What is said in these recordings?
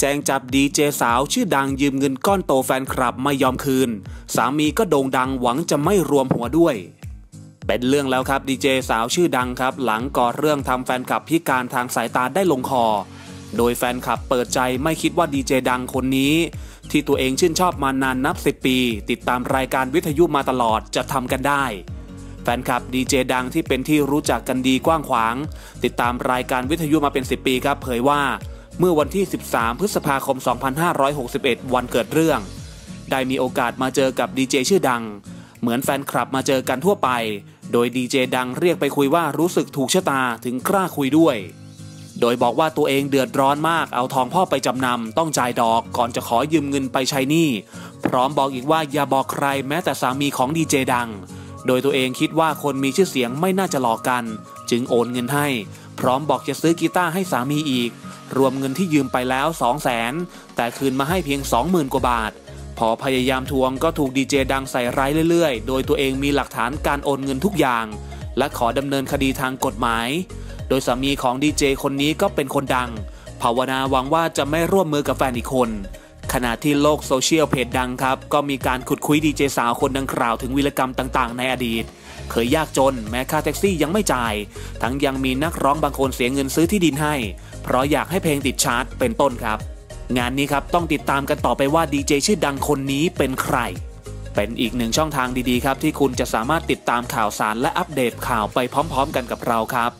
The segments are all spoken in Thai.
แจ้งจับดีเจสาวชื่อดังยืมเงินก้อนโตแฟนคลับไม่ยอมคืน สามีก็โด่งดังหวังจะไม่รวมหัวด้วย เป็นเรื่องแล้วครับดีเจสาวชื่อดังครับ หลังก่อเรื่องทำแฟนคลับพิการทางสายตาได้ลงคอ โดยแฟนคลับเปิดใจไม่คิดว่าดีเจดังคนนี้ ที่ตัวเองชื่นชอบมานานนับสิบปี ติดตามรายการวิทยุมาตลอดจะทำกันได้แฟนคลับดีเจดังที่เป็นที่รู้จักกันดีกว้างขวาง ติดตามรายการวิทยุมาเป็น 10 ปีครับ เผยว่า เมื่อวันที่ 13 พฤษภาคม 2561 วันเกิดเรื่อง ได้มีโอกาสมาเจอกับดีเจชื่อดัง เหมือนแฟนคลับมาเจอกันทั่วไป โดยดีเจดังเรียกไปคุยว่ารู้สึกถูกชะตาถึงกล้าคุยด้วย โดยบอกว่าตัวเองเดือดร้อนมากเอาทองพ่อไปจำนำต้องจ่ายดอกก่อนจะขอยืมเงินไปใช้หนี้พร้อมบอกอีกว่าอย่าบอกใครแม้แต่สามีของดีเจดัง โดยตัวเองคิดว่าคนมีชื่อเสียงไม่น่าจะหลอกกัน จึงโอนเงินให้ พร้อมบอกจะซื้อกีตาร์ให้สามีอีก รวมเงินที่ยืมไปแล้ว2 0 0แสนแต่คืนมาให้เพียง 20,000 กว่าบาท พอพยายามทวงก็ถูกดีเจดังใส่ร้ายเรื่อยๆ โดยตัวเองมีหลักฐานการโอนเงินทุกอย่าง และขอดำเนินคดีทางกฎหมาย โดยสามีของดีเจคนนี้ก็เป็นคนดังภาวนาหวังว่าจะไม่ร่วมมือกับแฟนอีกคน ณะที่โลกโซเชียลเพจดังครับ ก็มีการขุดคุยดีเจสาวคนดังกล่าวถึงวิรกรรมต่างๆ ในอดีต เคยยากจนแม้ค่าแท็กซี่ยังไม่จ่าย ทั้งยังมีนักร้องบางคนเสียเงินซื้อที่ดินให้ เพราะอยากให้เพลงติดชาร์ตเป็นต้นครับ งานนี้ครับต้องติดตามกันต่อไปว่าดีเจชื่อดังคนนี้เป็นใคร เป็นอีกหนึ่งช่องทางดีๆครับ ที่คุณจะสามารถติดตามข่าวสารและอัปเดตข่าวไปพร้อม ๆ กันกับเราครับ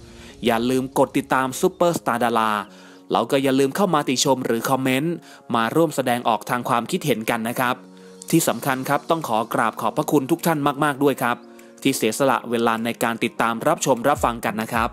อย่าลืมกดติดตามซูเปอร์สตาร์ดารา เราก็อย่าลืมเข้ามาติชมหรือคอมเมนต์มาร่วมแสดงออกทางความคิดเห็นกันนะครับ ที่สำคัญครับต้องขอกราบขอบพระคุณทุกท่านมาก ๆ ด้วยครับ ที่เสียสละเวลาในการติดตามรับชมรับฟังกันนะครับ